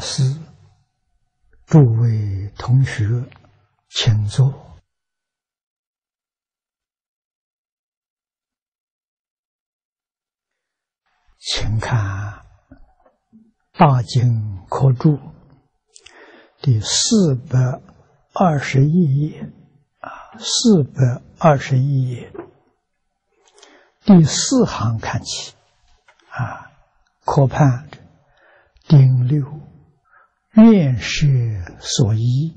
诸位法师、诸位同学，请坐。请看《大经科注》第四百二十一页啊，四百二十一页第四行看起啊，科判顶六，愿是所依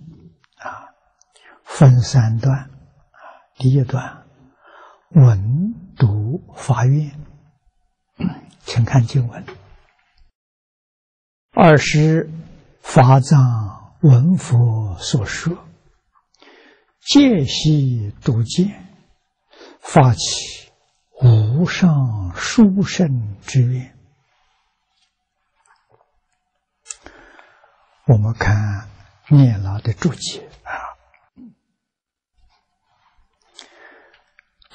啊，分三段啊，第一段文读法院。请看经文：二是法藏文佛所说，见悉读见，发起无上殊胜之愿。我们看念老的注解。啊，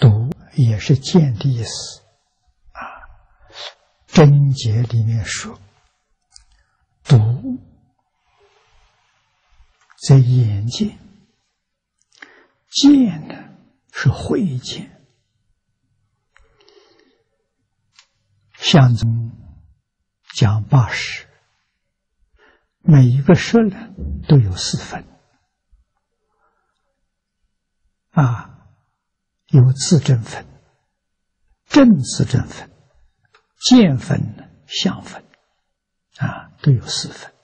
读也是见的意思啊。真解里面说，读在眼见，见呢是慧见，相宗讲八十，每一个十呢都有四分，啊，有自证分，正自证分。见分，相分，啊，都有四分。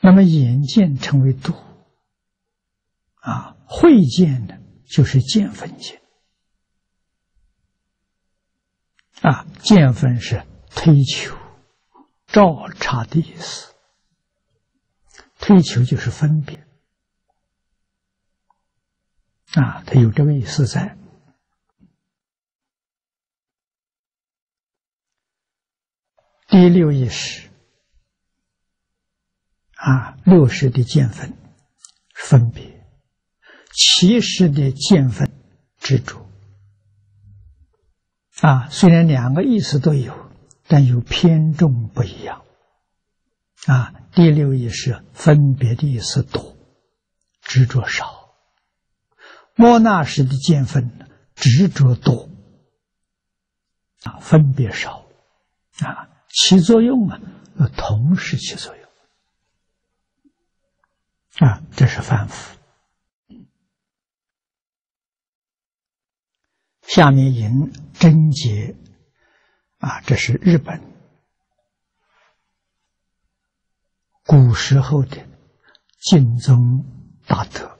那么眼见称为度，啊，会见呢就是见分见，啊，见分是推求、照察的意思，推求就是分别，啊，它有这个意思在。第六意识。啊，六识的见分。分别，七识的见分执着啊。虽然两个意思都有，但有偏重不一样啊。第六意识分别的意思多，执着少；莫那识的见分执着多啊，分别少啊。起作用啊，要同时起作用啊，这是反复。下面引贞节啊，这是日本古时候的晋宗大德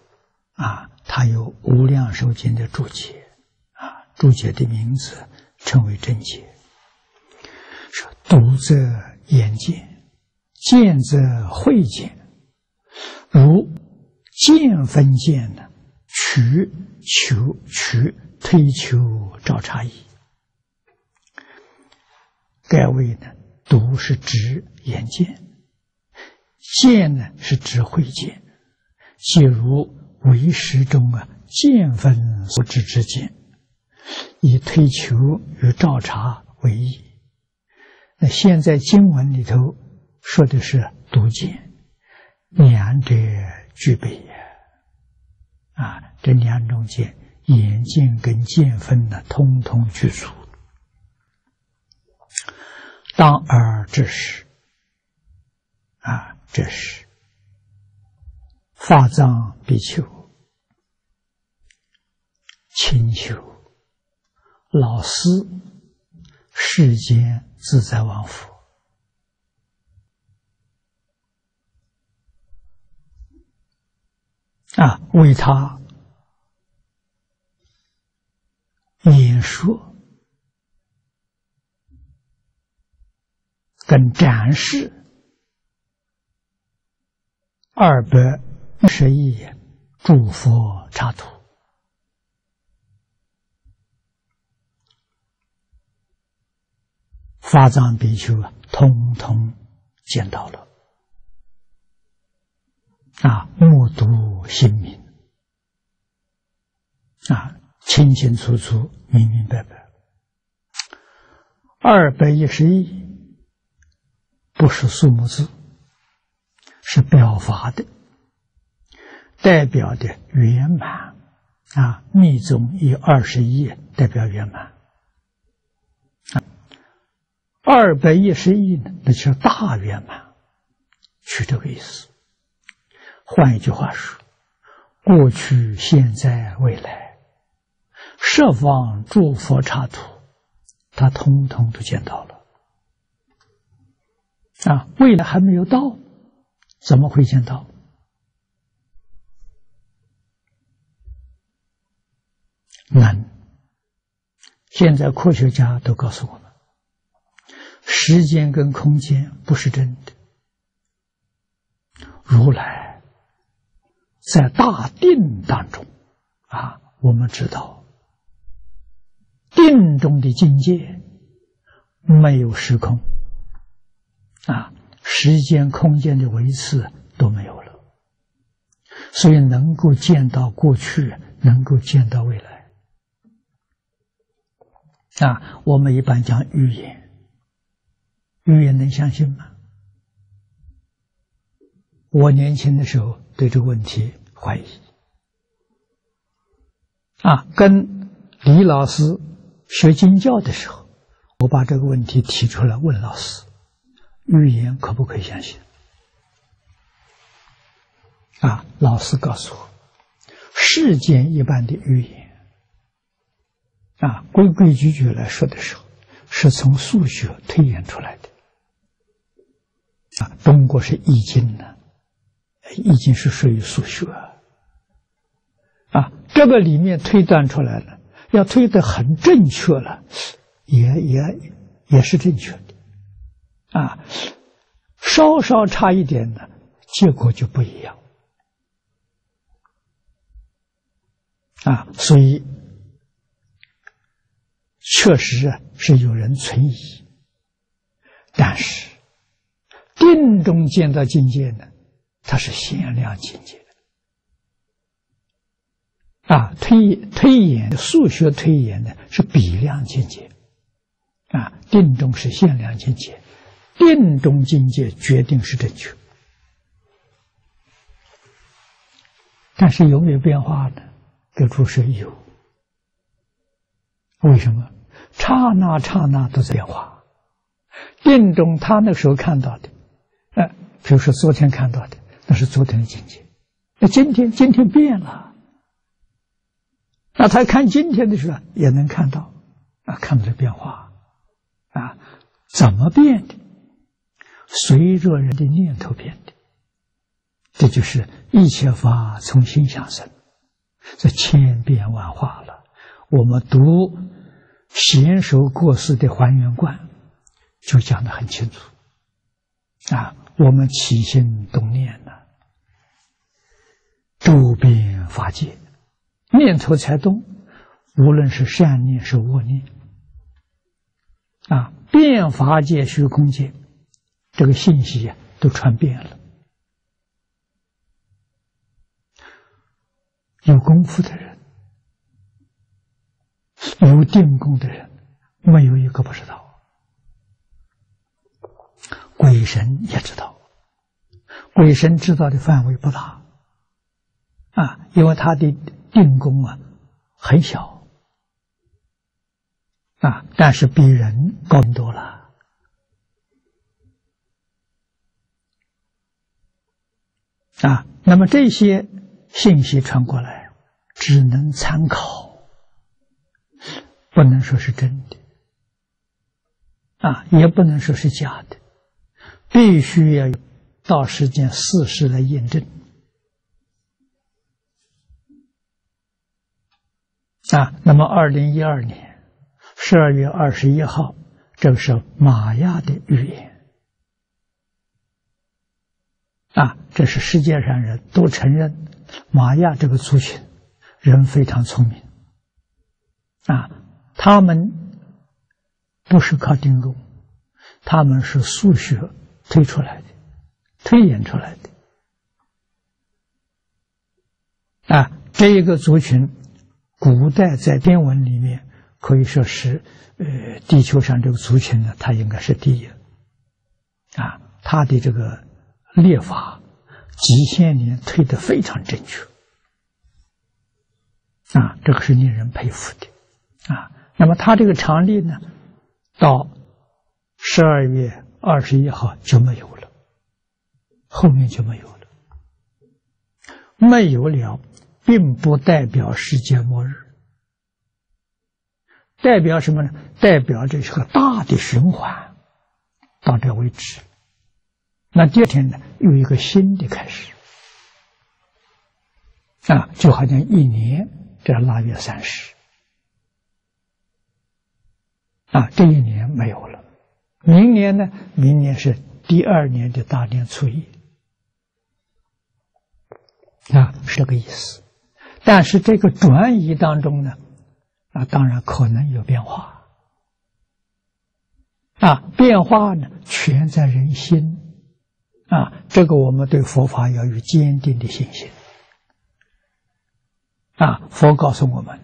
啊，他有《无量寿经》的注解啊，注解的名字称为真解。说。读则眼见，见则慧见。如见分见呢，取求取推求找差异。该位呢，读是指眼见，见呢是指慧见。即如为识中啊，见分所知之见，以推求与照察为义。那现在经文里头说的是读见，两者具备也啊，这两种见，眼见跟见分呢，通通具足。当而这是啊，这是法藏比丘、清修。老师世间。自在王佛啊，为他演说跟展示二百一十亿诸佛插图。法藏比丘啊，通通见到了啊，目睹心明啊，清清楚楚、明明白白。二百一十亿不是数目字，是表法的，代表的圆满啊。密宗以二十亿代表圆满，二百一十亿呢，那就是大圆满，取这个意思。换一句话说，过去、现在、未来，十方诸佛刹土，他通通都见到了。啊，未来还没有到，怎么会见到？难。现在科学家都告诉我们，时间跟空间不是真的。如来在大定当中，啊，我们知道，定中的境界没有时空。啊，时间、空间的维持都没有了，所以能够见到过去，能够见到未来。啊，我们一般讲预言，预言能相信吗？我年轻的时候对这个问题怀疑。啊，跟李老师学经教的时候，我把这个问题提出来问老师。预言可不可以相信？啊，老师告诉我，世间一般的预言，啊，规规矩矩来说的时候，是从数学推演出来的。啊，中国是易经呢，易经是属于数学。啊，这个里面推断出来了，要推的很正确了，也也也是正确的。啊，稍稍差一点呢，结果就不一样。啊，所以确实啊是有人存疑，但是定中见到境界呢，它是限量境界啊，推推演数学推演呢是比量境界，啊，定中是限量境界。定中境界决定是正确，但是有没有变化呢？给出是有。为什么？刹那刹那都在变化。定中他那时候看到的，呃，比如说昨天看到的，那是昨天的境界。那今天今天变了，那他看今天的时候也能看到，啊，看到这变化，啊，怎么变的？随着人的念头变的，这就是一切法从心想生，这千变万化了。我们读贤首过世的《还原观》，就讲得很清楚。啊，我们起心动念呢，周边法界，念头才动，无论是善念是恶念，啊，变法界虚空界。这个信息呀，都传遍了。有功夫的人，有定功的人，没有一个不知道。鬼神也知道，鬼神知道的范围不大啊，因为他的定功啊很小啊，但是比人高多了。啊，那么这些信息传过来，只能参考，不能说是真的，啊，也不能说是假的，必须要到时间事实来验证。啊，那么二零一二年十二月二十一号，这个是玛雅的预言。啊，这是世界上人都承认，玛雅这个族群人非常聪明。啊，他们不是靠定功，他们是数学推出来的，推演出来的。啊，这一个族群，古代在天文里面可以说是，呃，地球上这个族群呢，它应该是第一。啊，他的这个列法几千年推得非常正确啊，这个是令人佩服的啊。那么他这个常例呢，到十二月二十一号就没有了，后面就没有了，没有了，并不代表世界末日。代表什么呢？代表这是个大的循环，到这为止。那第二天呢，有一个新的开始啊，就好像一年这腊月三十啊，这一年没有了。明年呢？明年是第二年的大年初一啊，是这个意思。但是这个转移当中呢？啊，当然可能有变化，啊，变化呢全在人心，啊，这个我们对佛法要有坚定的信心，啊，佛告诉我们，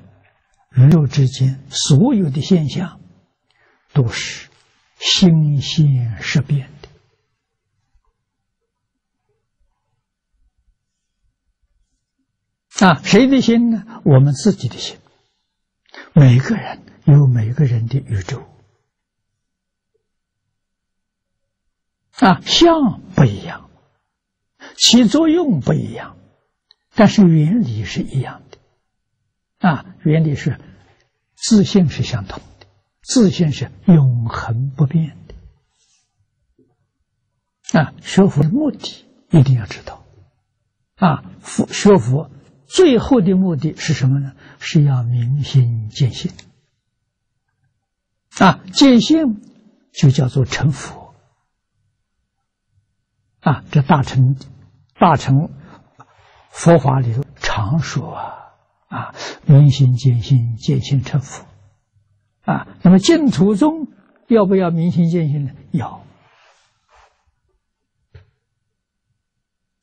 宇宙之间所有的现象都是心现识变的，啊，谁的心呢？我们自己的心。每个人有每个人的宇宙啊，相不一样，起作用不一样，但是原理是一样的啊。原理是自信是相同的，自信是永恒不变的啊。学佛的目的一定要知道啊，佛学佛。最后的目的是什么呢？是要明心见性啊！见性就叫做成佛啊！这大乘大乘佛法里头常说啊啊，明心见性，见性成佛啊。那么净土中要不要明心见性呢？要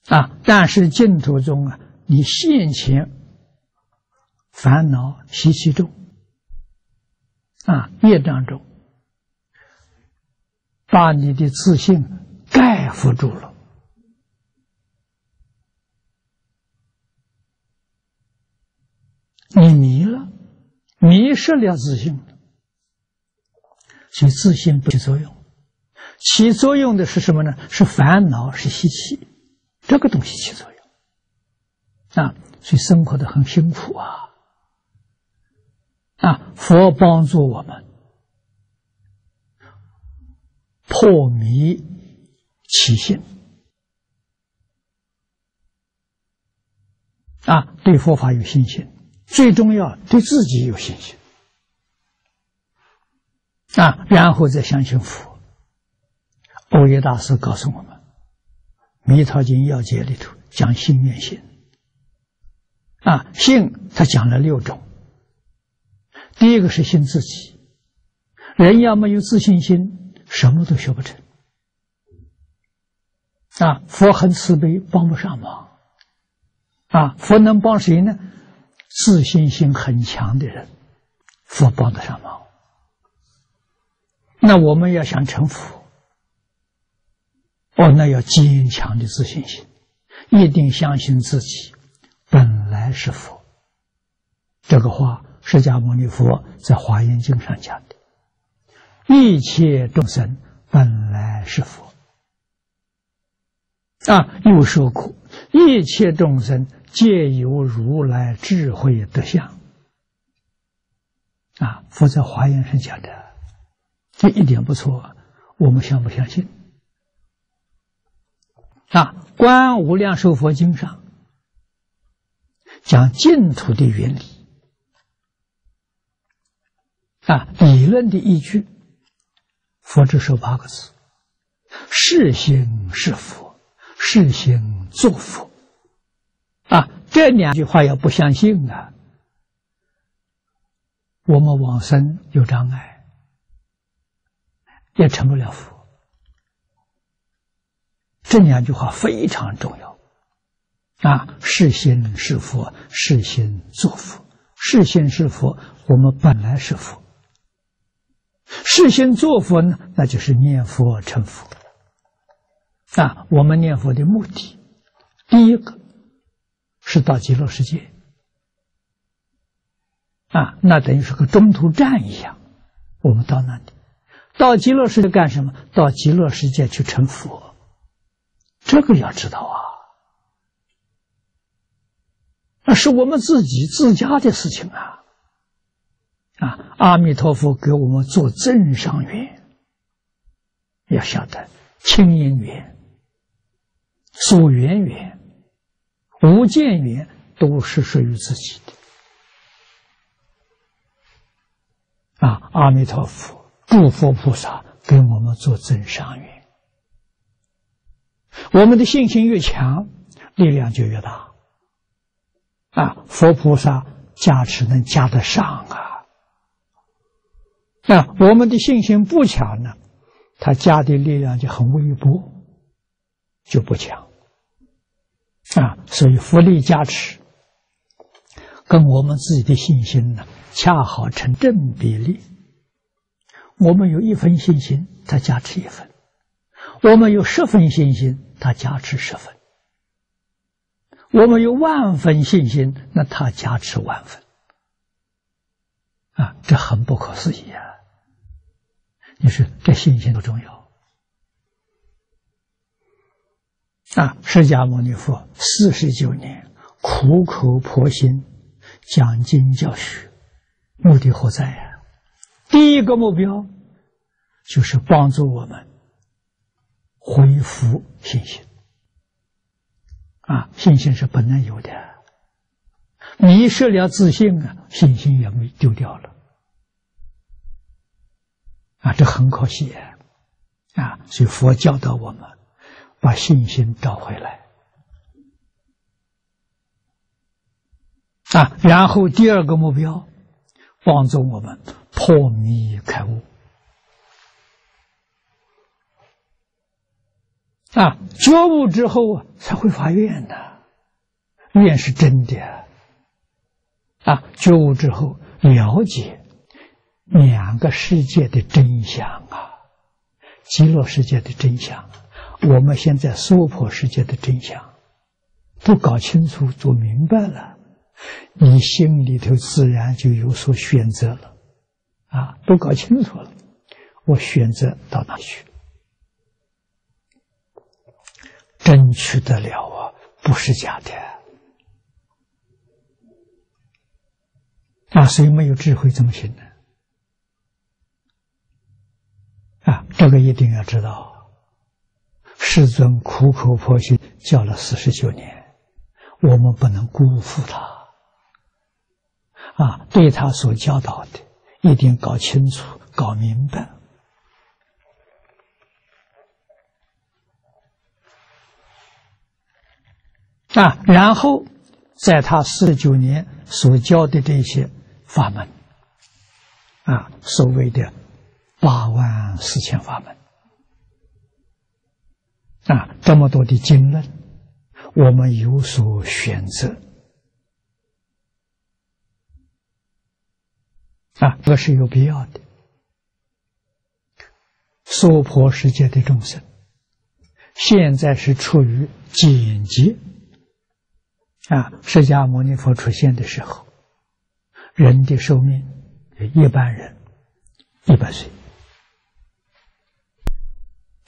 啊！但是净土中啊。你现前烦恼习气重啊，业障重，把你的自信盖覆住了，你迷了，迷失了自信，所以自信不起作用，起作用的是什么呢？是烦恼，是习气，这个东西起作用。啊，所以生活的很辛苦啊！啊，佛帮助我们破迷起信啊，对佛法有信心，最重要对自己有信心啊，然后再相信佛。欧耶大师告诉我们，《弥陀经要解》里头讲信念心。啊，信他讲了六种。第一个是信自己，人要没有自信心，什么都学不成。啊，佛很慈悲，帮不上忙。啊，佛能帮谁呢？自信心很强的人，佛帮得上忙。那我们要想成佛，哦，那要坚强的自信心，一定相信自己。本来是佛，这个话释迦牟尼佛在华严经上讲的。一切众生本来是佛啊，又受苦一切众生皆有如来智慧德相啊。佛在华严上讲的，这一点不错，我们相不相信？啊，《观无量寿佛经》上。讲净土的原理啊，理论的依据，佛只说八个字：是心是佛，是心作佛。啊，这两句话要不相信啊，我们往生有障碍，也成不了佛。这两句话非常重要。啊，是心是佛，是心作佛，是心是佛，我们本来是佛。是心作佛呢，那就是念佛成佛。啊，我们念佛的目的，第一个是到极乐世界。啊，那等于是个中途站一样，我们到那里，到极乐世界干什么？到极乐世界去成佛，这个要知道啊，那是我们自己自家的事情啊，啊，阿弥陀佛给我们做正上缘，要晓得清音缘、所缘缘、无见缘都是属于自己的。啊！阿弥陀佛，诸佛菩萨给我们做增上缘，我们的信心越强，力量就越大。啊，佛菩萨加持能加得上啊！啊，我们的信心不强呢，他加的力量就很微薄，就不强。啊，所以福力加持跟我们自己的信心呢。恰好成正比例。我们有一分信心，他加持一分；我们有十分信心，他加持十分；我们有万分信心，那他加持万分。啊，这很不可思议啊！你说这信心多重要啊！释迦牟尼佛四十九年苦口婆心讲经教学。目的何在呀？第一个目标就是帮助我们恢复信心。啊，信心是本来有的，迷失了自信啊，信心也没丢掉了。啊，这很可惜啊！所以佛教导我们把信心找回来。啊，然后第二个目标。帮助我们破迷开悟啊！觉悟之后，才会发愿的，愿是真的啊！觉悟之后，了解两个世界的真相啊，极乐世界的真相，我们现在娑婆世界的真相，都搞清楚、做明白了。你心里头自然就有所选择了，啊，都搞清楚了，我选择到哪去？争取得了啊，不是假的，啊，谁没有智慧怎么行呢？啊，这个一定要知道，世尊苦口婆心教了四十九年，我们不能辜负他。啊，对他所教导的，一定搞清楚、搞明白。啊，然后在他四十九年所教的这些法门，啊，所谓的八万四千法门，啊，这么多的经论，我们有所选择。啊，这是有必要的。娑婆世界的众生，现在是处于紧急。啊，释迦牟尼佛出现的时候，人的寿命，一般人一百岁。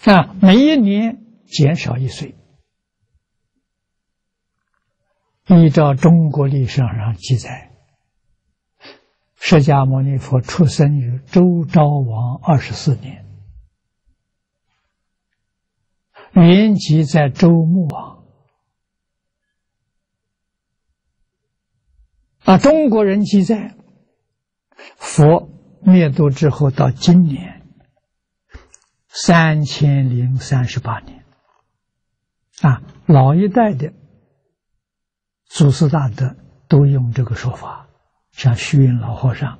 啊，每一年减少一岁。依照中国历史上记载。释迦牟尼佛出生于周昭王二十四年，原籍在周穆王。啊，中国人记载，佛灭度之后到今年三千零三十八年。啊，老一代的祖师大德都用这个说法。像虚云老和尚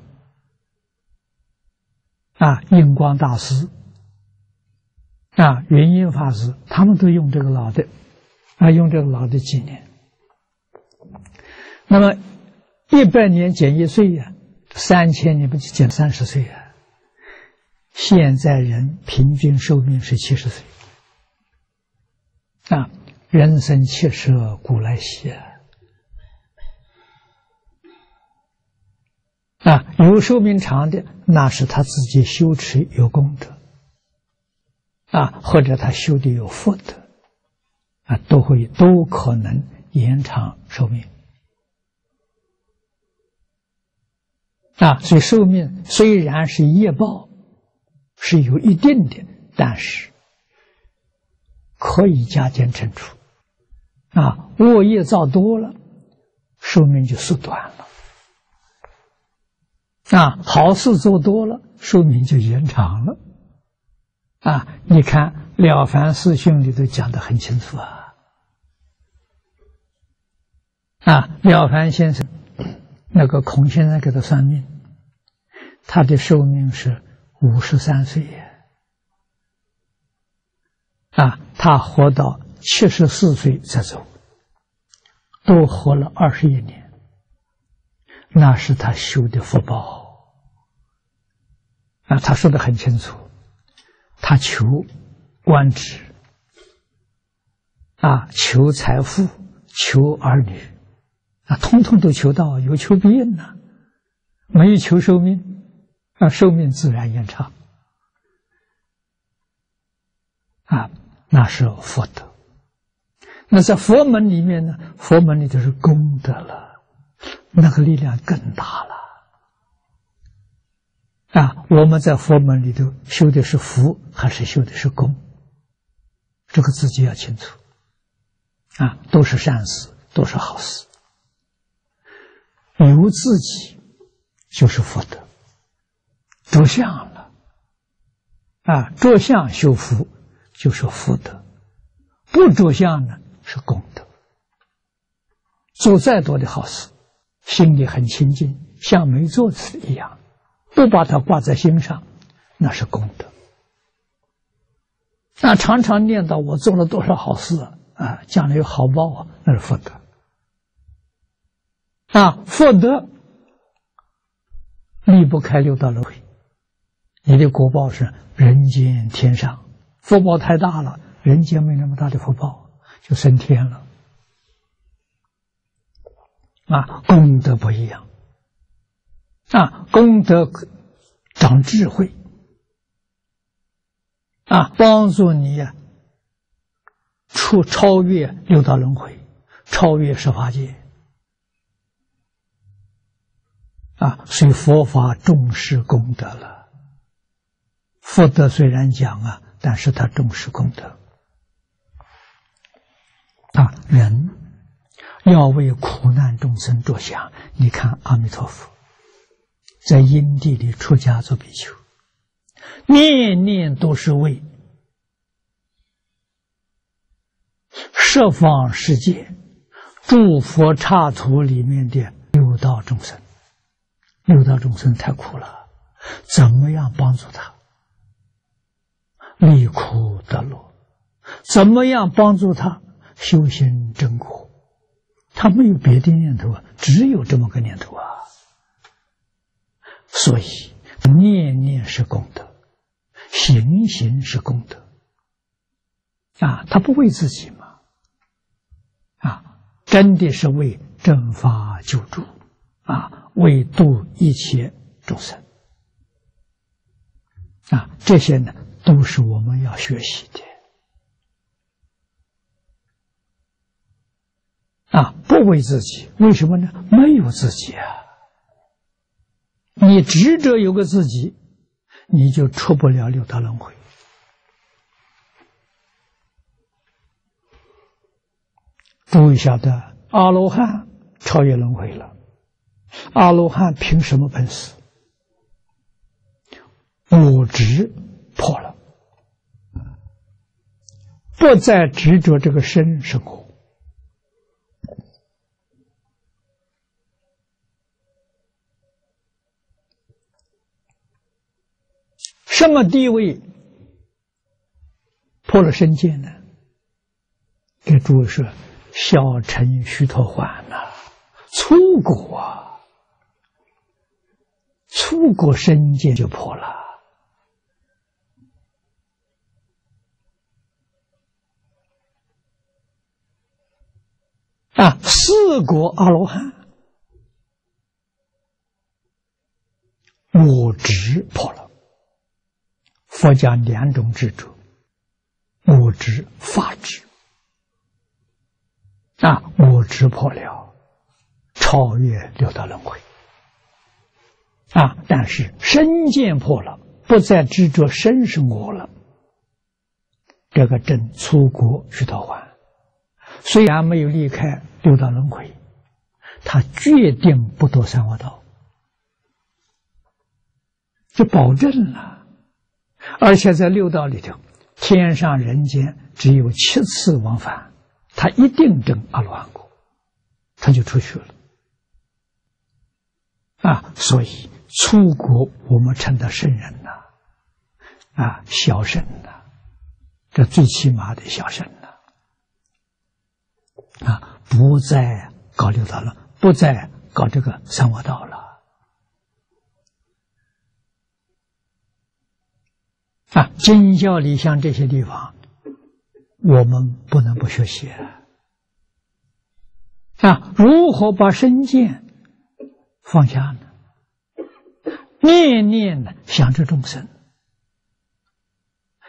啊，印光大师啊，云音法师，他们都用这个老的啊，用这个老的纪念。那么一百年减一岁呀，三千年不就减三十岁啊？现在人平均寿命是七十岁啊人生七十古来稀啊，有寿命长的，那是他自己修持有功德。啊，或者他修的有福德。啊，都会都可能延长寿命。啊。所以寿命虽然是业报是有一定的，但是可以加减乘除啊。恶业造多了，寿命就缩短了。啊，好事做多了，寿命就延长了。啊，你看《了凡四训》里头讲的很清楚啊。啊，了凡先生，那个孔先生给他算命，他的寿命是五十三岁。啊，他活到七十四岁才走，多活了二十一年。那是他修的福报啊！他说的很清楚，他求官职啊，求财富，求儿女啊，通通都求到，有求必应呐。没有求寿命啊，寿命自然延长啊，那是福德。那在佛门里面呢，佛门里就是功德了。那个力量更大了啊！我们在佛门里头修的是福，还是修的是功？这个自己要清楚啊！都是善事，都是好事。由自己就是福德，着相了啊！着相修福就是福德，不着相呢是功德。做再多的好事。心里很清净，像没做此一样，不把它挂在心上，那是功德。那常常念叨我做了多少好事啊，将来有好报啊，那是福德。啊，福德离不开六道轮回，你的果报是人间天上，福报太大了，人间没那么大的福报，就升天了。啊，功德不一样。啊，功德长智慧，啊，帮助你呀，出超越六道轮回，超越十法界。啊，所以佛法重视功德了。福德虽然讲啊，但是他重视功德。啊，人。要为苦难众生着想。你看阿弥陀佛在因地里出家做比丘，念念都是为十方世界诸佛刹土里面的六道众生。六道众生太苦了，怎么样帮助他离苦得乐？怎么样帮助他修行正果？他没有别的念头啊，只有这么个念头啊。所以念念是功德，行行是功德啊。他不为自己嘛，啊，真的是为正法救助啊，为度一切众生啊。这些呢，都是我们要学习的。啊，不为自己，为什么呢？没有自己啊！你执着有个自己，你就出不了六道轮回。诸位晓得，阿罗汉超越轮回了。阿罗汉凭什么本事？我执破了，不再执着这个身生活。什么地位破了身界呢？给诸位说，小乘须陀洹呐，粗果啊，粗果身界就破了。啊，四果阿罗汉，我执破了。佛讲两种执着，我执、法执。啊，我执破了，超越六道轮回。啊，但是身见破了，不再执着身是我了。这个正出国去道还，虽然没有离开六道轮回，他决定不堕三恶道，就保证了。而且在六道里头，天上人间只有七次往返，他一定证阿罗汉果，他就出去了。啊，所以出国我们称他圣人呐，啊，小圣呐。这最起码的小圣啊！不再搞六道了，不再搞这个三恶道了啊！经教里像这些地方，我们不能不学习啊！如何把身见放下呢？念念的想着众生。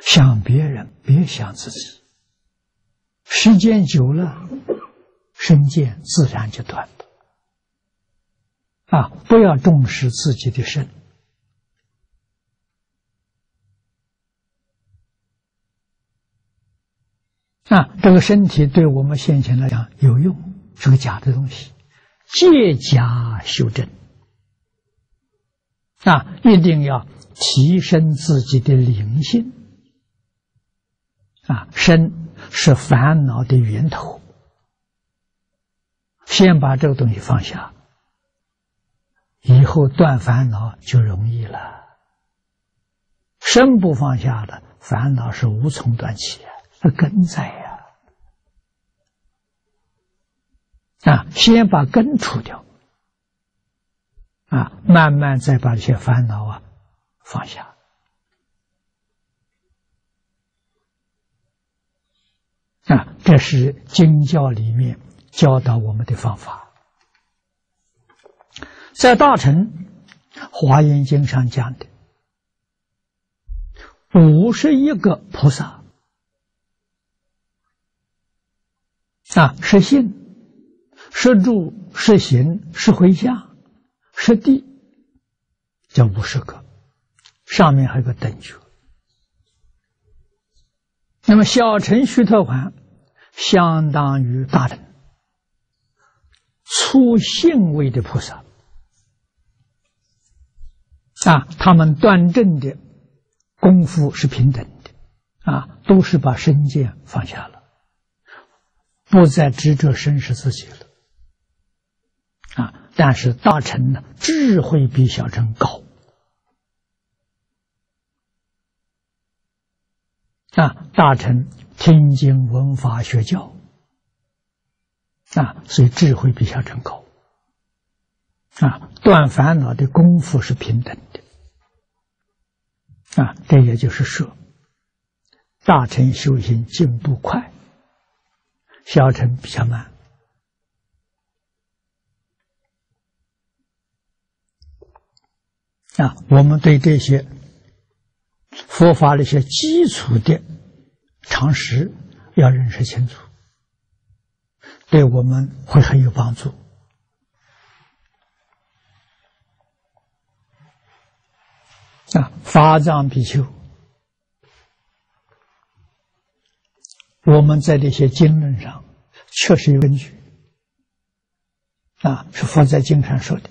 想别人，别想自己。时间久了，身见自然就断了。啊，不要重视自己的身。啊，这个身体对我们现前来讲有用，是个假的东西，借假修真。啊，一定要提升自己的灵性。啊，身是烦恼的源头，先把这个东西放下，以后断烦恼就容易了。身不放下的烦恼是无从断起，是根在呀。啊，先把根除掉，啊，慢慢再把这些烦恼啊放下。啊，这是经教里面教导我们的方法。在大乘华严经上讲的五十一个菩萨啊，是信、是住、是行、是回向、是地，叫五十个，上面还有个等觉。那么小乘须特洹相当于大乘出性位的菩萨啊，他们断正的功夫是平等的啊，都是把身见放下了，不再执着身是自己了啊。但是大乘呢，智慧比小乘高。啊，大臣听经闻法学教，啊，所以智慧比小乘高，啊，断烦恼的功夫是平等的，啊，这也就是说，大臣修行进步快，小乘比较慢，啊，我们对这些。佛法的一些基础的常识要认识清楚，对我们会很有帮助。啊，法藏比丘，我们在这些经论上确实有根据，啊，是佛在经上说的。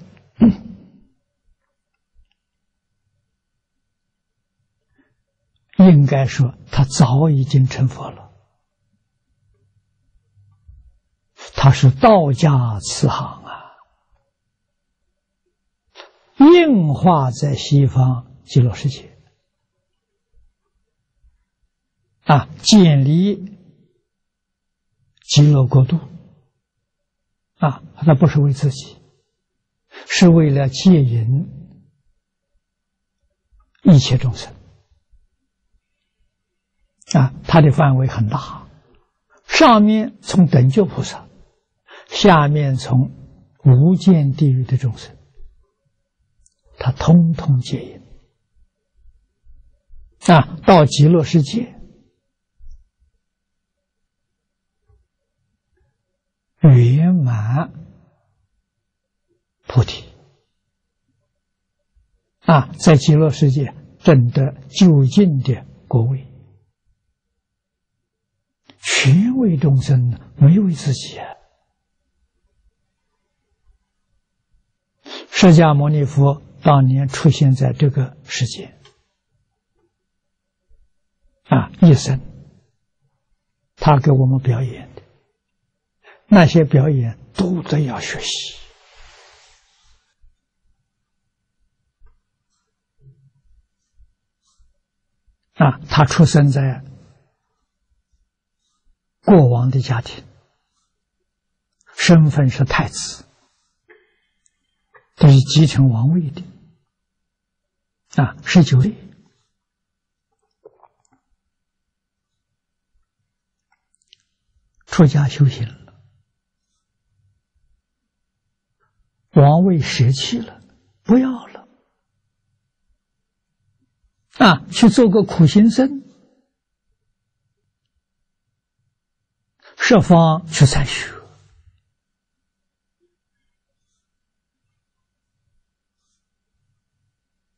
应该说，他早已经成佛了。他是道家慈航啊，应化在西方极乐世界。啊，建立极乐国度。啊，他不是为自己，是为了戒引一切众生。啊，它的范围很大，上面从等觉菩萨，下面从无间地狱的众生，他通通接引啊，到极乐世界圆满菩提啊，在极乐世界证得究竟的果位。全为众生，没为自己啊！释迦牟尼佛当年出现在这个世界，啊，一生，他给我们表演的那些表演，都得要学习啊！他出生在。过王的家庭，身份是太子，都是继承王位的。啊，十九岁出家修行了，王位舍弃了，不要了。啊，去做个苦行僧。设方去参学。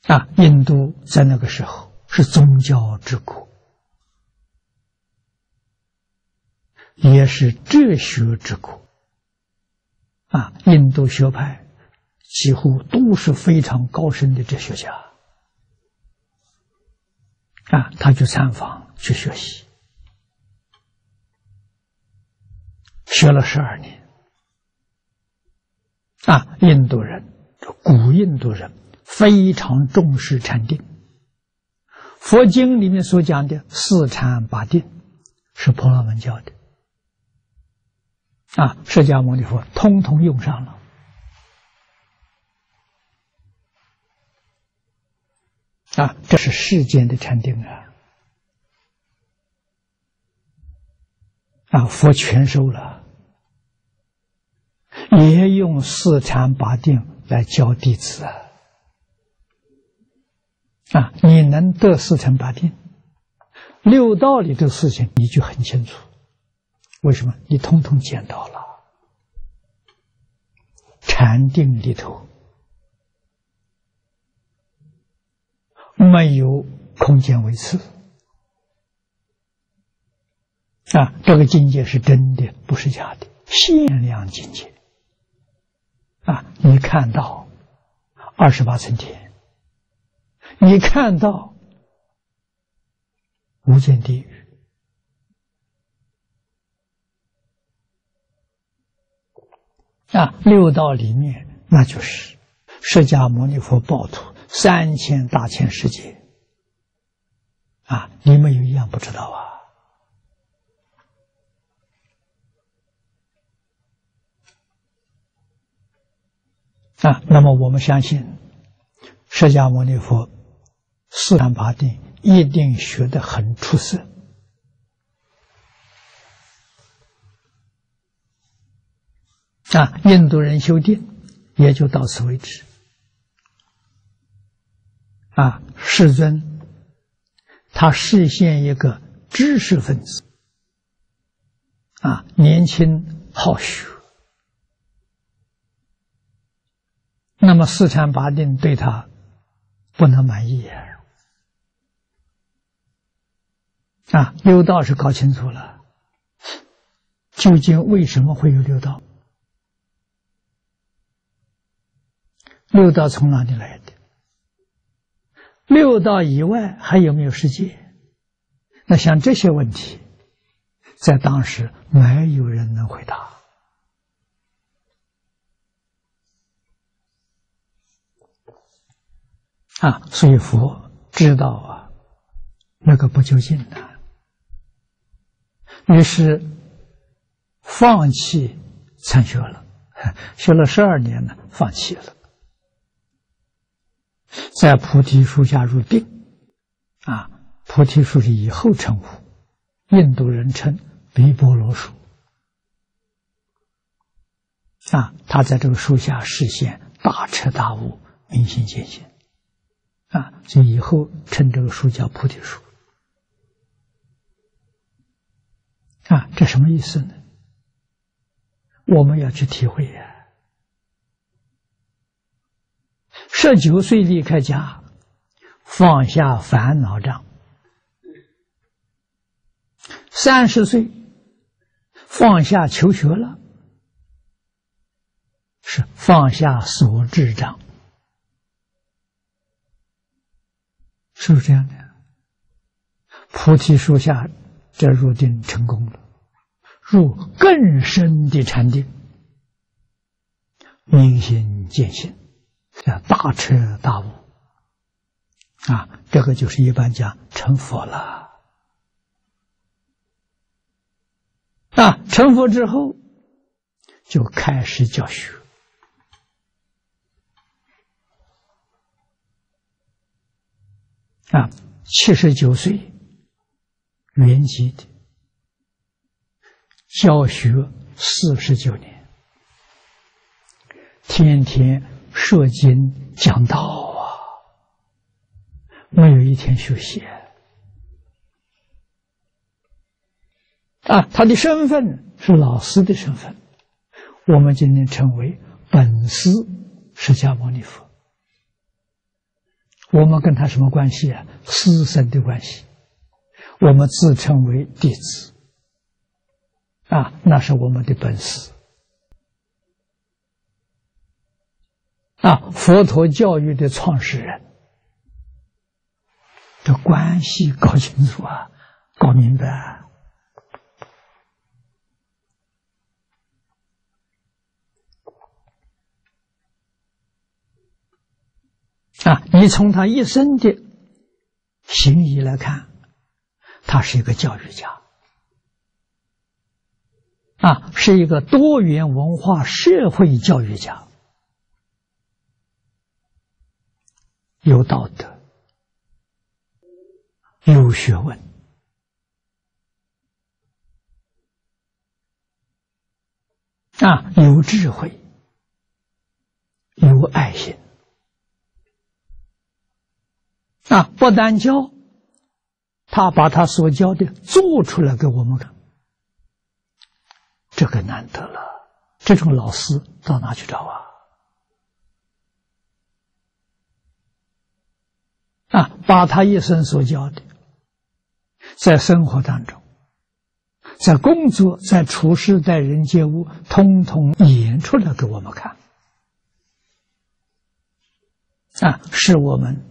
啊！印度在那个时候是宗教之国，也是哲学之国啊！印度学派几乎都是非常高深的哲学家啊！他去参访去学习。学了十二年，啊，印度人，古印度人非常重视禅定。佛经里面所讲的四禅八定，是婆罗门教的，啊，释迦牟尼佛通通用上了，啊，这是世间的禅定啊，啊，佛全收了。也用四禅八定来教弟子啊！啊，你能得四禅八定，六道里的事情你就很清楚。为什么？你通通见到了。禅定里头没有空间维次啊，这个境界是真的，不是假的，限量境界。啊！你看到二十八层天，你看到无间地狱啊！六道里面，那就是释迦牟尼佛报土三千大千世界啊！你们有一样不知道啊？啊，那么我们相信，释迦牟尼佛四禅八定一定学得很出色。啊，印度人修定也就到此为止。啊，世尊，他实现一个知识分子，啊，年轻好学。那么四禅八定对他不能满意啊！啊六道是搞清楚了，究竟为什么会有六道？六道从哪里来的？六道以外还有没有世界？那像这些问题，在当时没有人能回答。啊，所以佛知道啊，那个不究竟的，于是放弃参学了，学了十二年呢，放弃了，在菩提树下入定，啊，菩提树是以后称呼，印度人称毗波罗树，啊，他在这个树下实现大彻大悟、明心见性，啊，所以以后称这个树叫菩提树。啊，这什么意思呢？我们要去体会呀。十九岁离开家，放下烦恼障；三十岁放下求学了，是放下所智障，是不是这样的？菩提树下。这入定成功了，入更深的禅定，明心见性，叫大彻大悟啊！这个就是一般讲成佛了啊！成佛之后就开始教学啊，七十九岁。圆寂的教学四十九年，天天说经讲道啊，没有一天休息啊。他的身份是老师的身份，我们今天称为本师释迦牟尼佛。我们跟他什么关系啊？师生的关系。我们自称为弟子，啊，那是我们的本事，啊，佛陀教育的创始人，这关系搞清楚啊，搞明白啊，你从他一生的行仪来看。他是一个教育家，啊，是一个多元文化社会教育家，有道德，有学问，啊，有智慧，有爱心，啊，不单教。他把他所教的做出来给我们看，这个难得了。这种老师到哪去找啊？啊，把他一生所教的，在生活当中，在工作、在处事、待人接物，通通演出来给我们看，啊，是我们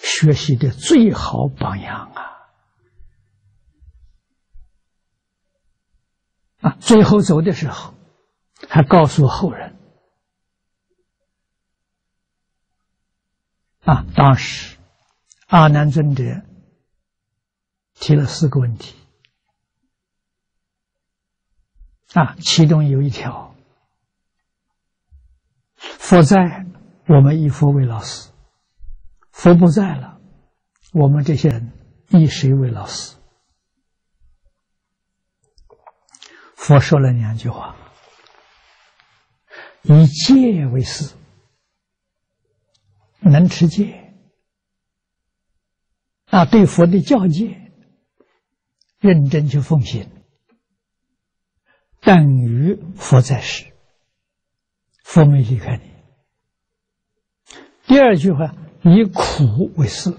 学习的最好榜样啊！啊，最后走的时候，还告诉后人：啊，当时阿难尊者提了四个问题，啊，其中有一条，佛在，我们以佛为老师；佛不在了，我们这些人以谁为老师？佛说了两句话：以戒为师，能持戒，啊，对佛的教戒认真去奉行，等于佛在世，佛没离开你。第二句话：以苦为师，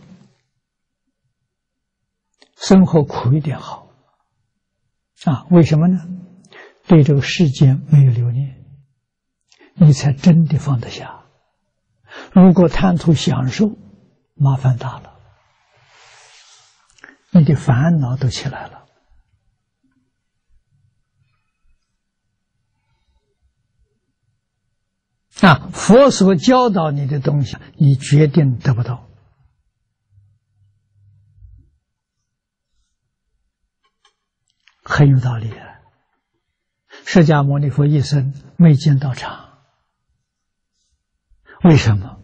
生活苦一点好，啊，为什么呢？对这个世间没有留恋，你才真的放得下。如果贪图享受，麻烦大了，你的烦恼都起来了。啊，佛所教导你的东西，你决定得不到，很有道理啊。释迦牟尼佛一生没见到场，为什么？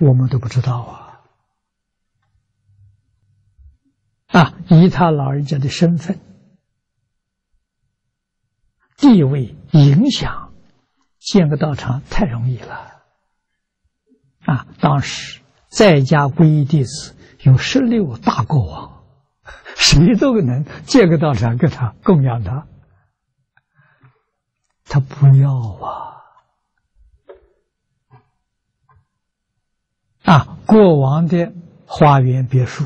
我们都不知道啊！啊，以他老人家的身份、地位、影响，建个道场太容易了。啊，当时在家皈依弟子有十六大国王，谁都能建个道场给他供养他，他不要啊！啊，国王的花园别墅，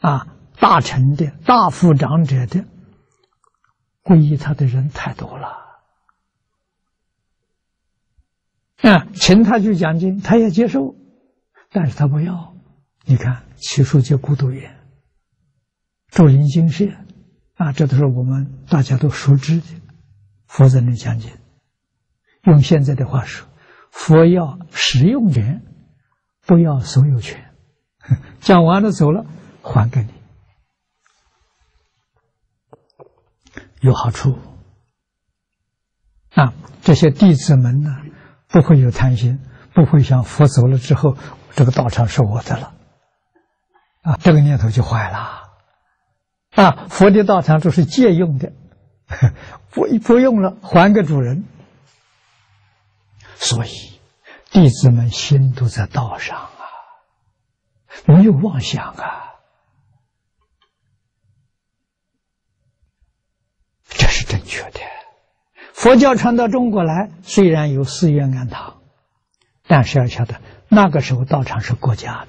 啊，大臣的大夫长者的皈依他的人太多了。啊，请他去讲经，他也接受，但是他不要。你看，七书节孤独院、竹林精舍，啊，这都是我们大家都熟知的佛在那讲经。用现在的话说，佛要使用权，不要所有权。讲完了走了，还给你，有好处。啊，这些弟子们呢？不会有贪心，不会想佛走了之后，这个道场是我的了，啊，这个念头就坏了，啊，佛的道场都是借用的，不不用了，还给主人。所以弟子们心都在道上啊，没有妄想啊，这是正确的。佛教传到中国来，虽然有寺院庵堂，但是要晓得，那个时候道场是国家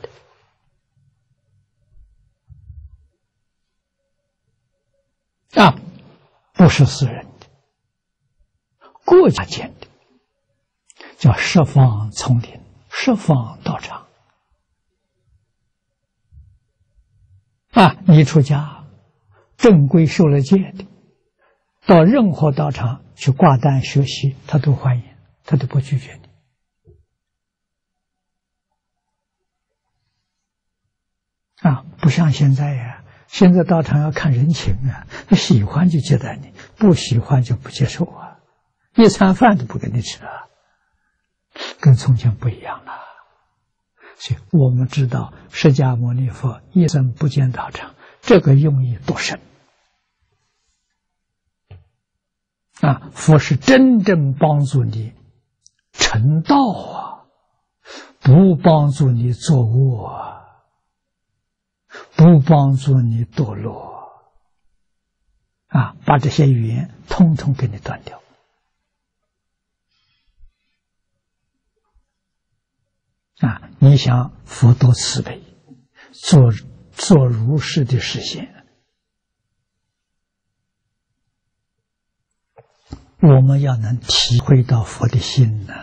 的，啊，不是私人的，国家建的，叫十方丛林、十方道场。啊，你出家，正规受了戒的，到任何道场。去挂单学习，他都欢迎，他都不拒绝你。啊，不像现在呀，现在道场要看人情啊，他喜欢就接待你，不喜欢就不接受啊，一餐饭都不给你吃啊，跟从前不一样了。所以我们知道，释迦牟尼佛一生不见道场，这个用意多深。啊，佛是真正帮助你成道啊，不帮助你作恶，不帮助你堕落，啊，把这些语言通通给你断掉。啊，你想佛多慈悲，做做如是的实现。我们要能体会到佛的心呢，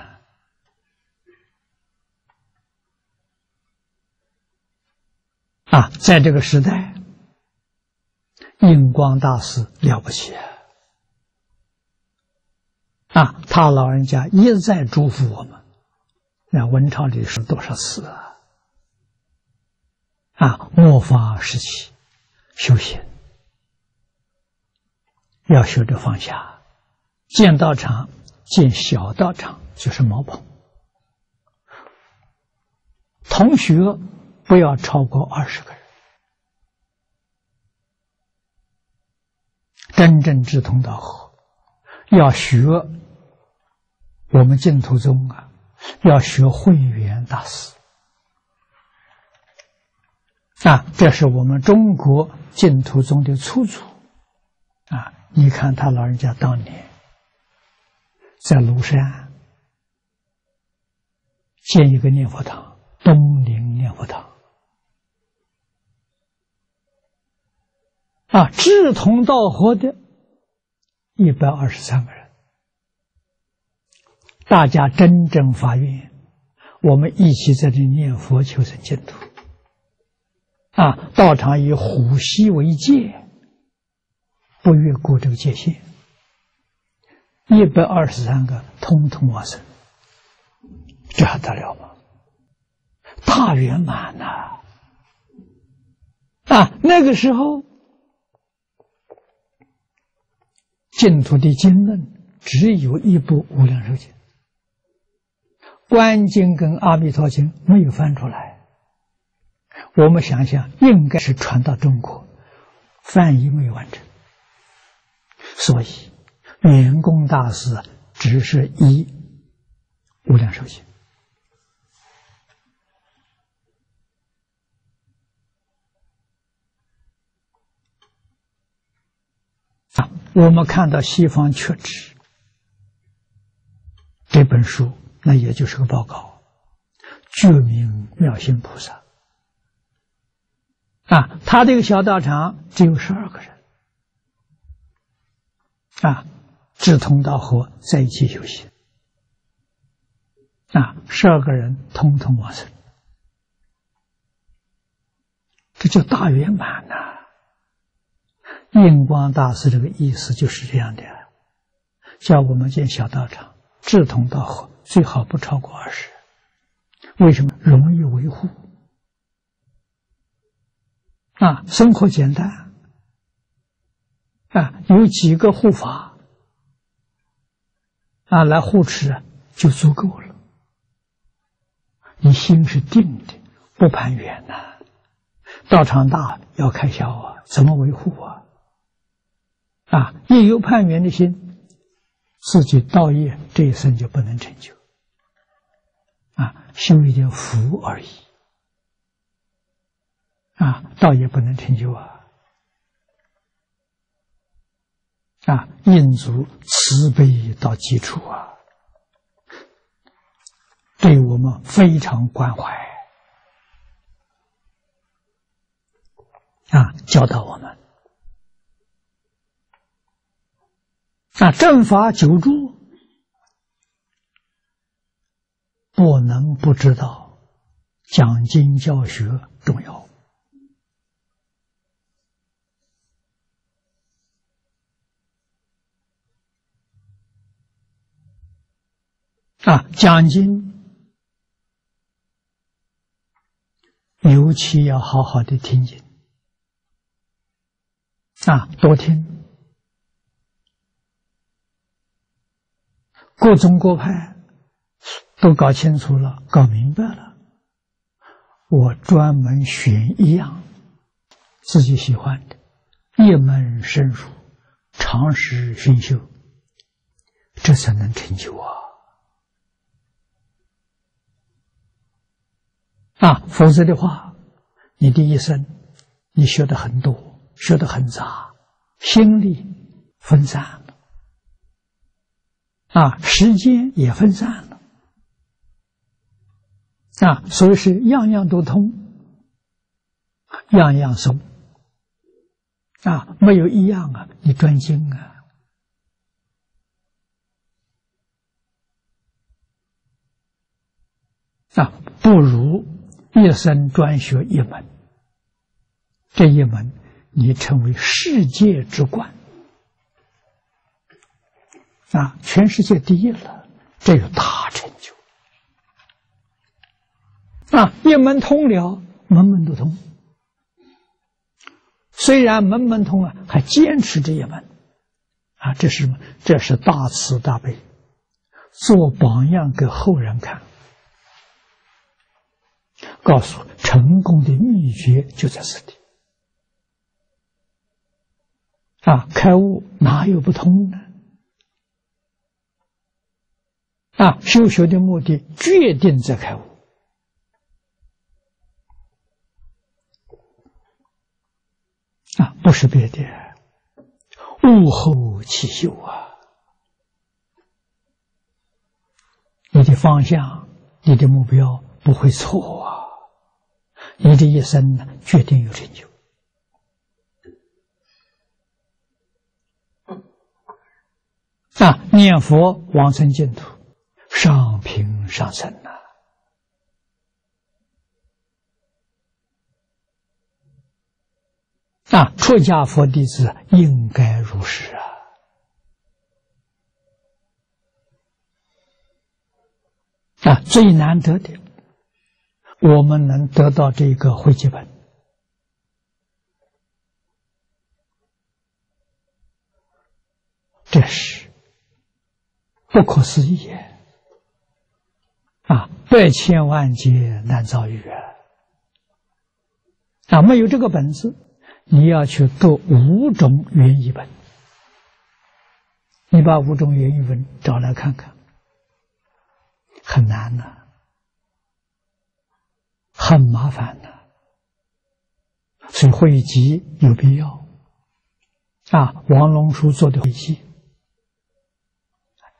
啊，在这个时代，印光大师了不起啊！他老人家一再嘱咐我们，那文朝里说多少次啊？啊，末法时期修行要学着放下。建道场，建小道场就是茅棚。同学不要超过二十个人，真正志同道合。要学我们净土宗啊，要学慧远大师啊，这是我们中国净土宗的初祖啊。你看他老人家当年。在庐山建一个念佛堂，东林念佛堂啊，志同道合的一百二十三个人，大家真正发愿，我们一起在这念佛求生净土啊！道场以虎溪为界，不越过这个界限。一百二十三个，通通往生，这还得了吗？大圆满呐！啊，那个时候净土的经论只有一部《无量寿经》，观经跟阿弥陀经没有翻出来。我们想想，应该是传到中国，翻译没有完成，所以。圆工大师只是一无量寿经啊。我们看到西方确知这本书，那也就是个报告，觉名妙心菩萨啊，他这个小道场只有十二个人。啊，志同道合，在一起修行。啊，十二个人通通往生，这叫大圆满呐！印光大师这个意思就是这样的，叫我们建小道场，志同道合，最好不超过二十。为什么容易维护？啊，生活简单。啊，有几个护法啊来护持就足够了。你心是定的，不攀缘呐。道场大要开销啊，怎么维护啊？啊，一有攀缘的心，自己道业这一生就不能成就。啊，修一点福而已。啊，道业不能成就啊。啊，印足慈悲到基础啊，对我们非常关怀啊，教导我们啊，正法久住，不能不知道讲经教学重要。啊，讲经尤其要好好的听经啊，多听各宗各派都搞清楚了，搞明白了，我专门选一样自己喜欢的，一门深入，长时熏修，这才能成就啊。啊，否则的话，你的一生，你学的很多，学的很杂，心力分散，啊，时间也分散了，啊，所以是样样都通，样样松，啊，没有一样啊，你专精啊，啊，不如。一生专学一门，这一门你成为世界之冠。啊，全世界第一了，这有大成就啊！一门通了，门门都通。虽然门门通啊，还坚持这一门啊，这是什么？这是大慈大悲，做榜样给后人看。告诉成功的秘诀就在此地啊！开悟哪有不通呢？啊，修学的目的决定在开悟啊，不是别的，悟后起修啊！你的方向，你的目标不会错啊！你的一生呢，决定有成就。啊，念佛往生净土，上品上生呐！啊，出家佛弟子应该如是啊！啊，最难得的。我们能得到这个会集本，这是不可思议啊！百千万劫难遭遇啊！啊，没有这个本事，你要去读五种原译本，你把五种原译本找来看看，很难的，很麻烦的，所以汇集有必要。啊，王龙书做的汇集，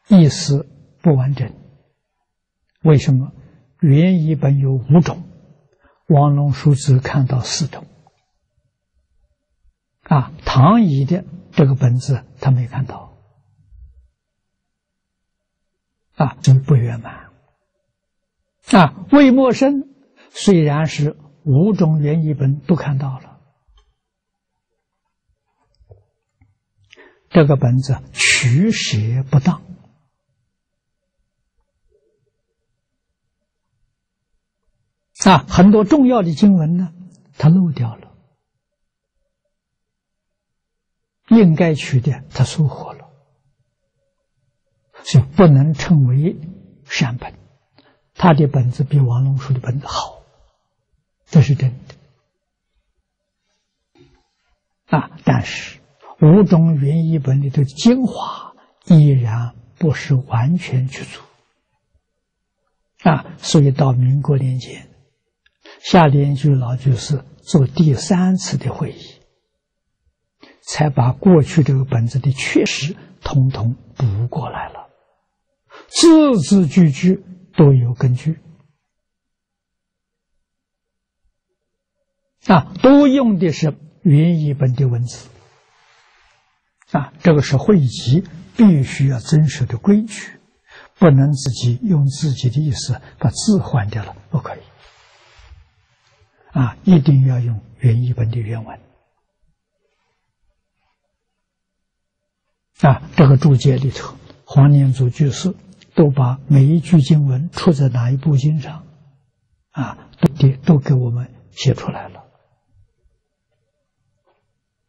意思不完整。为什么？原一本有五种，王龙书只看到四种。啊，唐译的这个本子他没看到，啊，真不圆满。啊，魏默生虽然是五种原一本都看到了，这个本子取舍不当，啊，很多重要的经文呢，他漏掉了。应该取的，他收获了，所以不能称为善本。他的本子比王龙书的本子好，这是真的。啊，但是五种原译本里的精华依然不是完全去除。啊，所以到民国年间，夏联居老居士做第三次的会议。才把过去这个本子的缺失统统补过来了，字字句句都有根据，啊，都用的是原译本的文字，啊，这个是汇集必须要遵守的规矩，不能自己用自己的意思把字换掉了，不可以，啊，一定要用原译本的原文。啊，这个注解里头，黄念祖居士都把每一句经文出在哪一部经上，啊，都给都给我们写出来了，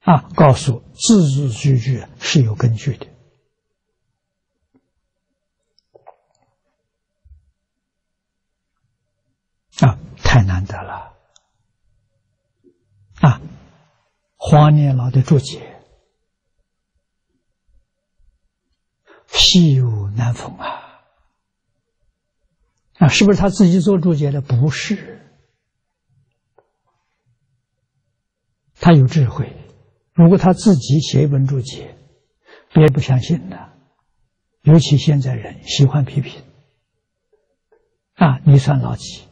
啊，告诉字字句句是有根据的，啊，太难得了，啊，黄念老的注解。稀有难逢啊！啊，是不是他自己做注解的？不是，他有智慧。如果他自己写一本注解，别不相信的。尤其现在人喜欢批评啊！你算老几？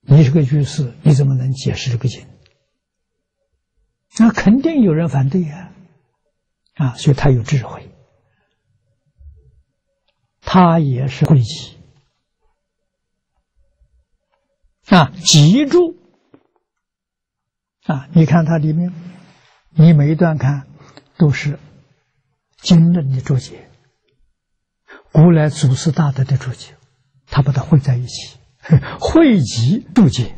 你是个居士，你怎么能解释这个经？那肯定有人反对呀！啊，所以他有智慧。他也是会集啊，脊柱啊！你看它里面，你每一段看都是经论的注解，古来祖师大德的注解，他把它汇在一起，汇集注解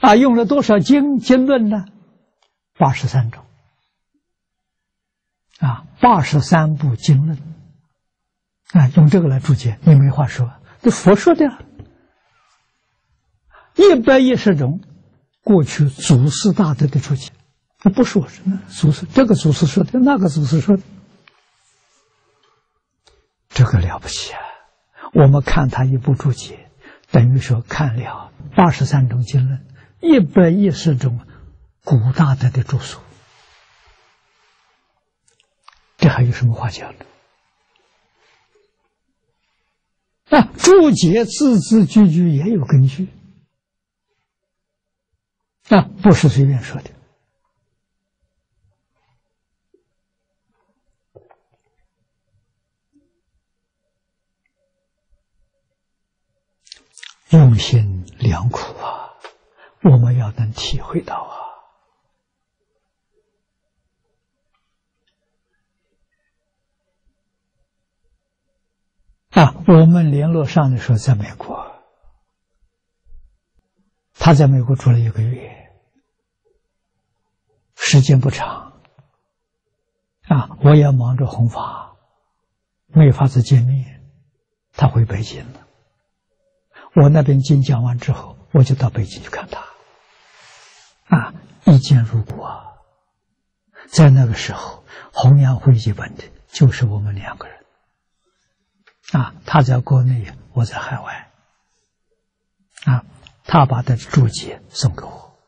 啊，用了多少经经论呢？八十三种啊，八十三部经论。啊，用这个来注解，你没话说。这佛说的，一百一十种过去祖师大德的注解，那不是我说的，祖师这个祖师说的，那个祖师说的，这个了不起啊！我们看他一部注解，等于说看了八十三种经论，一百一十种古大德的著述，这还有什么话讲的？啊，注解字字句句也有根据，啊，不是随便说的。用心良苦啊，我们要能体会到啊。啊，我们联络上的时候在美国，他在美国住了一个月，时间不长。啊，我也忙着弘法，没法子见面，他回北京了。我那边经讲完之后，我就到北京去看他。啊，一见如故啊！在那个时候，弘扬会议本的就是我们两个人。啊，他在国内，我在海外。啊，他把他的注解送给我。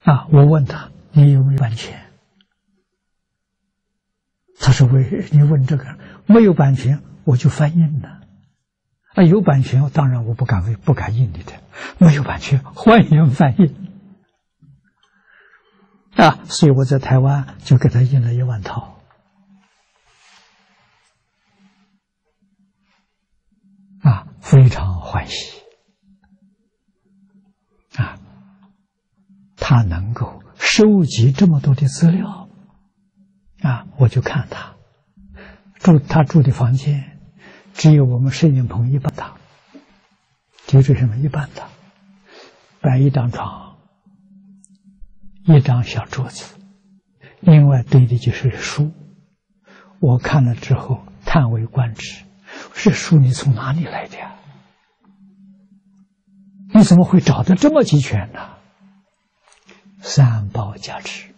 啊，我问他：“你有没有版权？”他说：“为你问这个没有版权，我就翻印了。啊，有版权，当然我不敢为不敢印你的。没有版权，欢迎翻译。啊，所以我在台湾就给他印了一万套。啊，非常欢喜。啊。”他能够收集这么多的资料，啊，我就看他住他住的房间，只有我们摄影棚一半大，就是什么一半大，摆一张床，一张小桌子，另外堆的就是书。我看了之后叹为观止，这书你从哪里来的？呀？你怎么会找的这么齐全呢？三宝加持，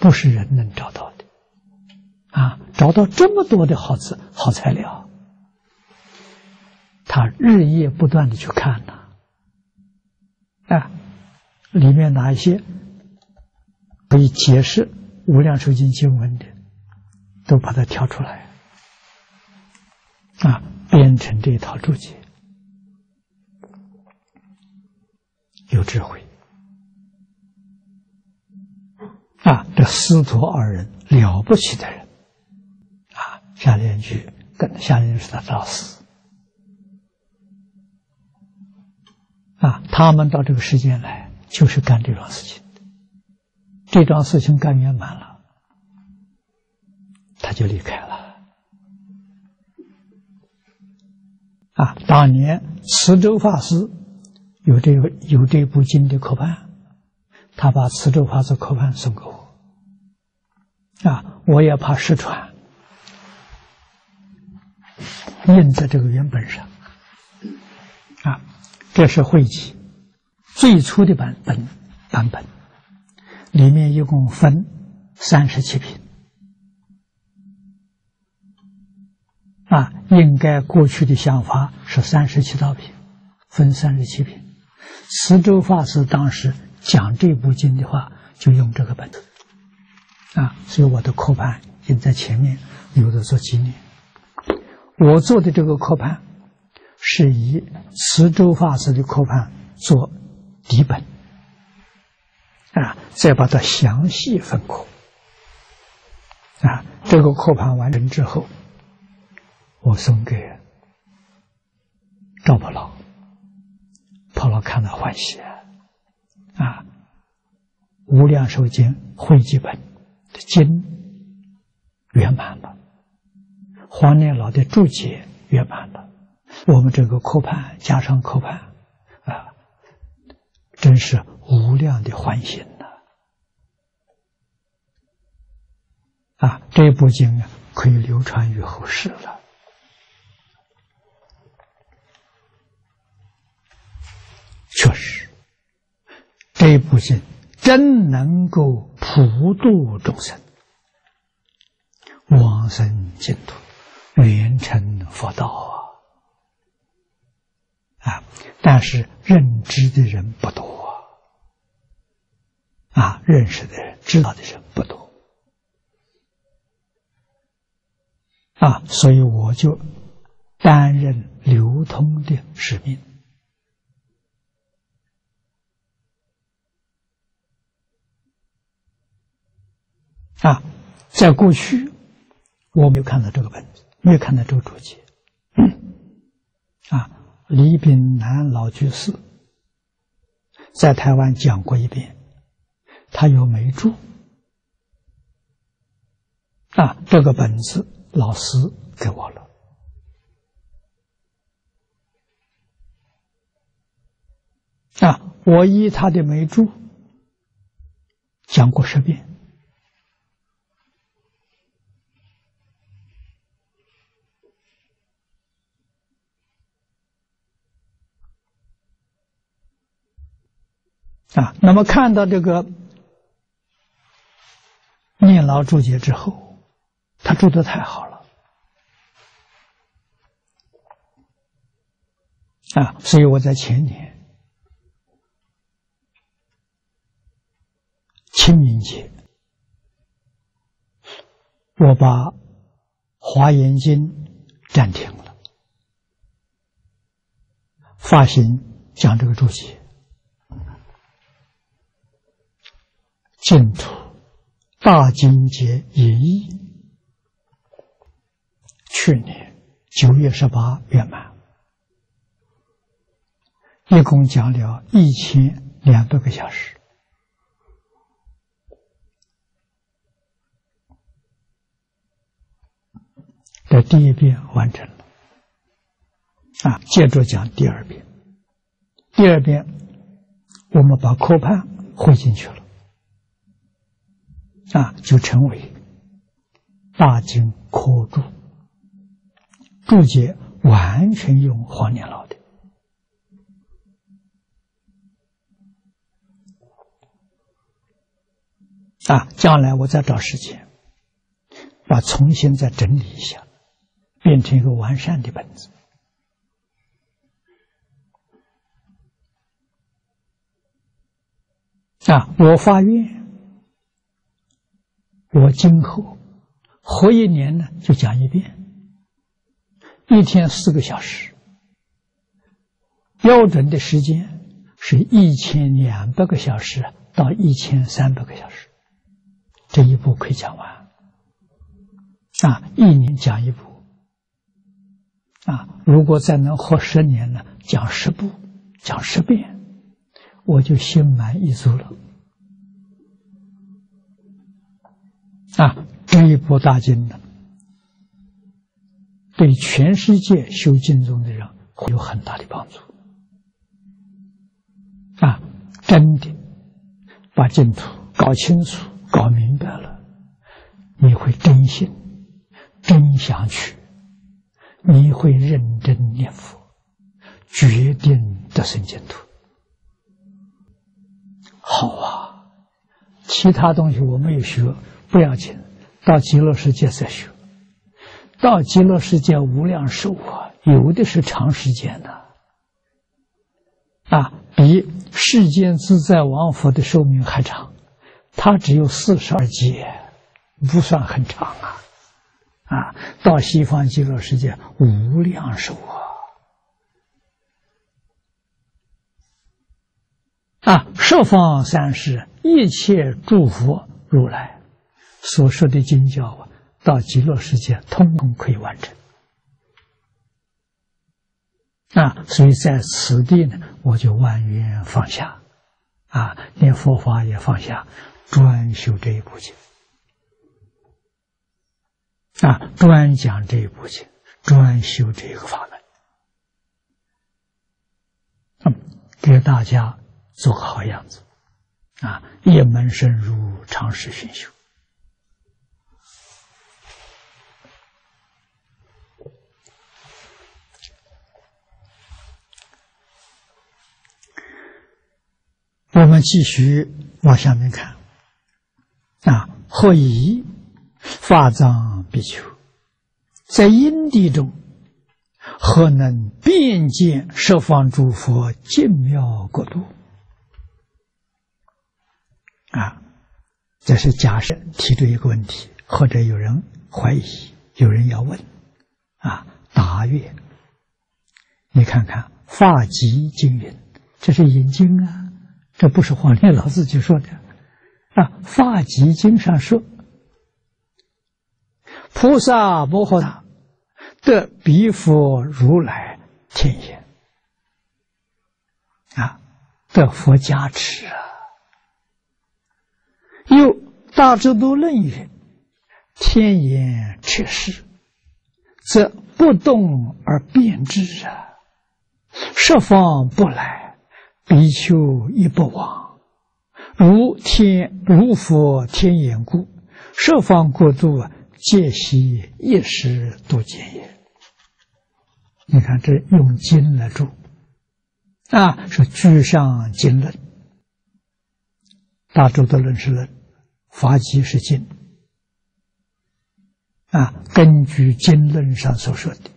不是人能找到的，啊，找到这么多的好字、好材料，他日夜不断的去看呐，啊，里面哪一些可以解释《无量寿经》经文的，都把它挑出来，啊，编成这一套注解，有智慧。啊，这师徒二人了不起的人，啊，夏莲居跟夏莲是他的老师，啊，他们到这个世间来就是干这桩事情，这桩事情干圆满了，他就离开了。啊，当年慈州法师有这个有这部经的刻判。他把慈州法师刻判送给我，啊，我也怕失传，印在这个原本上，啊，这是汇集最初的版本版本，里面一共分三十七品，啊，应该过去的想法是三十七道品，分三十七品，慈州法师当时。讲这部经的话，就用这个本子啊，所以我的刻盘印在前面，有的做纪念。我做的这个刻盘是以慈州法师的刻盘做底本啊，再把它详细分刻啊。这个刻盘完成之后，我送给赵婆老，婆老看了欢喜。啊，《无量寿经》汇集本的经圆满了，黄念老的注解圆满了，我们这个课判加上课判，啊，真是无量的欢喜呐！啊，这部经啊，可以流传于后世了，确实。这部经真能够普度众生，往生净土，圆成佛道啊！啊，但是认知的人不多啊，认识的人、知道的人不多啊，所以我就担任流通的使命。啊，在过去我没有看到这个本子，没有看到这个注解。啊，李炳南老居士在台湾讲过一遍，他有没注。啊，这个本子老师给我了。啊，我依他的没注讲过十遍。啊，那么看到这个念老注解之后，他住的太好了啊！所以我在前年清明节，我把《华严经》暂停了，发行讲这个注解，净土。大经节演义，去年九月十八圆满，一共讲了一千两百个小时。的第一遍完成了，啊，接着讲第二遍。第二遍，我们把科判汇进去了。啊，就成为大经科注注解，完全用黄年老的啊。将来我再找时间，把重新再整理一下，变成一个完善的本子啊。我发愿。我今后活一年呢，就讲一遍，一天四个小时，标准的时间是一千两百个小时到一千三百个小时，这一部可以讲完。啊，一年讲一部，啊，如果再能活十年呢，讲十部，讲十遍，我就心满意足了。啊，这一部大经呢，对全世界修经中的人会有很大的帮助。啊，真的把净土搞清楚、搞明白了，你会真心、真想去，你会认真念佛，决定得生净土。好啊，其他东西我没有学。不要紧，到极乐世界再学。到极乐世界无量寿啊，有的是长时间的，啊，比世间自在王佛的寿命还长。他只有四十二劫，不算很长啊。啊，到西方极乐世界无量寿啊！啊，十方三世一切诸佛如来。所说的经教啊，到极乐世界通通可以完成啊！所以在此地呢，我就万缘放下啊，连佛法也放下，专修这一部经啊，专讲这一部经，专修这个法门，给大家做个好样子啊！一门深入，长时熏修。我们继续往下面看，啊，何以法藏比丘在因地中，何能遍见十方诸佛净妙国度？啊，这是假设提出一个问题，或者有人怀疑，有人要问，啊，答曰：你看看法集经云，这是引经啊。这不是黄念老自己说的啊，《法集经》上说，菩萨摩诃萨得彼佛如来天眼啊，得佛加持啊。又《大智度论》云：“天眼彻视，则不动而变之啊，十方不来。”比丘亦不往，如天如佛天眼故，十方国度，皆悉一时多见也。你看这用经来住啊，说居上经论，大周的论是论，法集是经，啊，根据经论上所说的，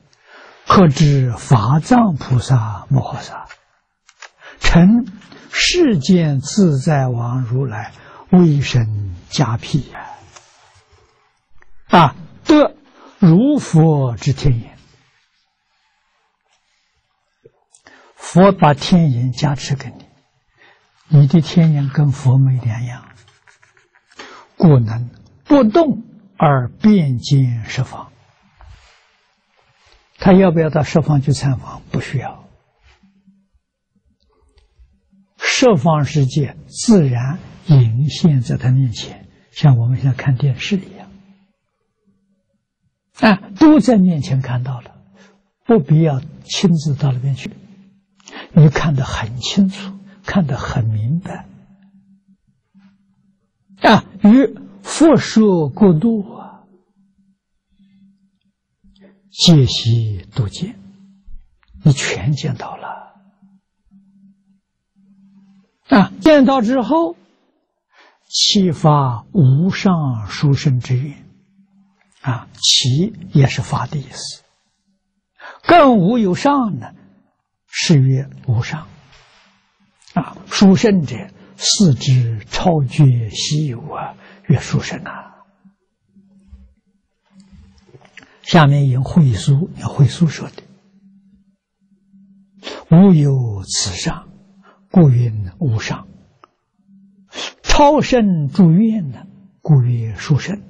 可知法藏菩萨摩诃萨，成世间自在王如来，为神加辟呀，啊，得如佛之天眼，佛把天眼加持给你，你的天眼跟佛没两样，故能不动。而遍见十方，他要不要到十方去参访？不需要，十方世界自然隐现在他面前，像我们现在看电视一样，啊，都在面前看到了，不必要亲自到那边去，你看得很清楚，看得很明白，啊，与。佛说过度啊，皆悉都见，你全见到了。啊！见到之后，启发无上殊胜之愿啊，启也是发的意思，更无有上呢，是曰无上啊，殊胜者，四肢超绝稀有啊。曰殊胜啊！下面引会书，要会书说的：“无有此上，故云无上；超胜诸愿呢，故曰殊胜。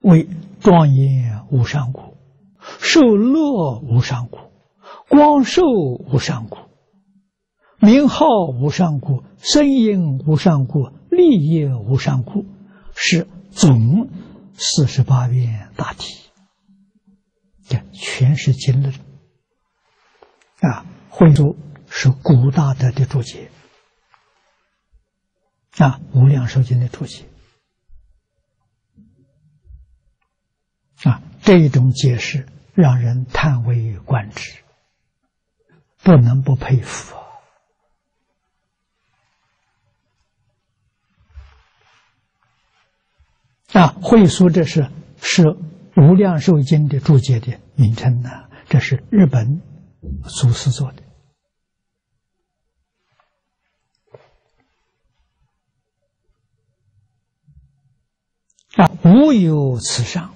为庄严无上故，受乐无上故，光寿无上故，名号无上故，声音无上故，利益无上故。”是总四十八愿大体，这全是经论啊。会注是古大德的注解啊，无量寿经的注解啊。这一种解释让人叹为观止，不能不佩服。啊，啊会说这是是《无量寿经》的注解的名称呢，这是日本祖师做的。啊，无有此上，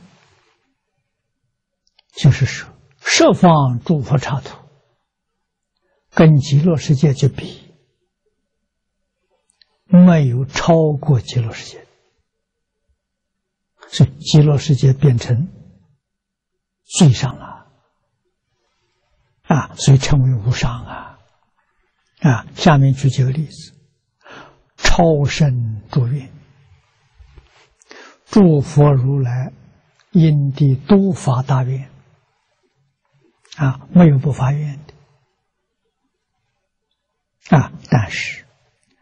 就是说，十方诸佛刹土跟极乐世界就比，没有超过极乐世界。是极乐世界变成最上了啊，所以称为无上啊啊！下面举几个例子：超生诸愿，诸佛如来因地多发大愿啊，没有不发愿的啊，但是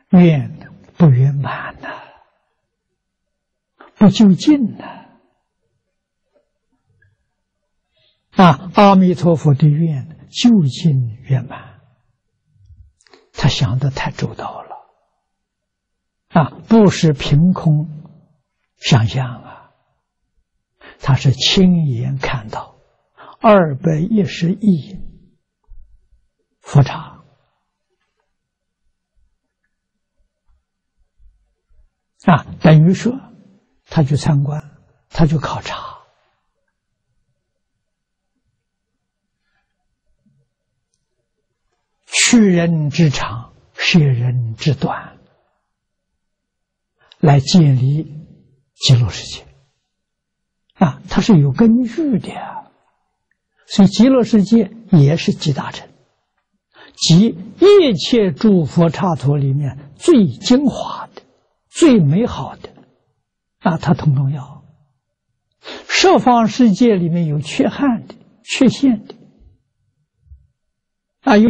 愿不圆满呐。不究竟呢？啊，阿弥陀佛的愿究竟圆满，他想的太周到了啊，不是凭空想象啊，他是亲眼看到二百一十亿佛刹啊，等于说。他去参观，他去考察，去人之长，舍人之短，来建立极乐世界啊，它是有根据的，所以极乐世界也是集大成，集一切诸佛刹土里面最精华的、最美好的。啊，它统统要。十方世界里面有缺憾的、缺陷的，啊，有。